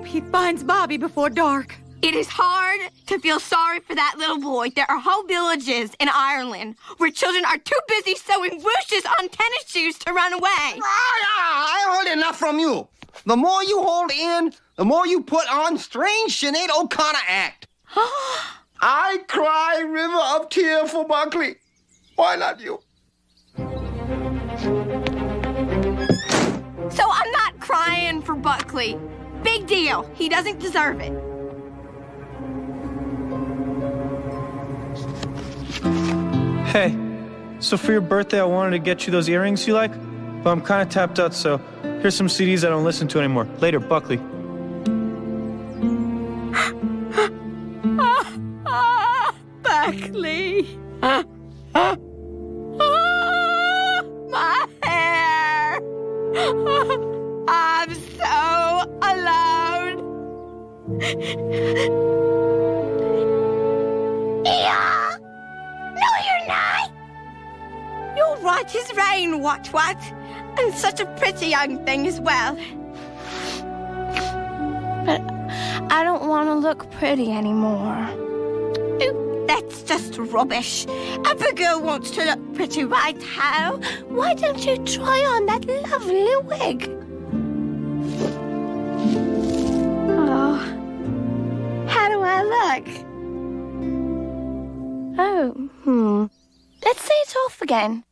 hope he finds Bobby before dark. It is hard to feel sorry for that little boy. There are whole villages in Ireland where children are too busy sewing whooshes on tennis shoes to run away. I, I heard enough from you. The more you hold in, the more you put on strange Sinead O'Connor act. I cry river of tear for Buckley. Why not you? So I'm not crying for Buckley. Big deal. He doesn't deserve it. Hey, so for your birthday, I wanted to get you those earrings you like, but I'm kind of tapped out, so here's some CDs I don't listen to anymore. Later, Buckley. Ah, ah, Buckley. Alone. Yeah. No, you're not. You're right as rain, what what? And such a pretty young thing as well. But I don't want to look pretty anymore. Ooh, that's just rubbish. Every girl wants to look pretty, right, How? Why don't you try on that lovely wig? Look? Oh, hmm. Let's say it off again.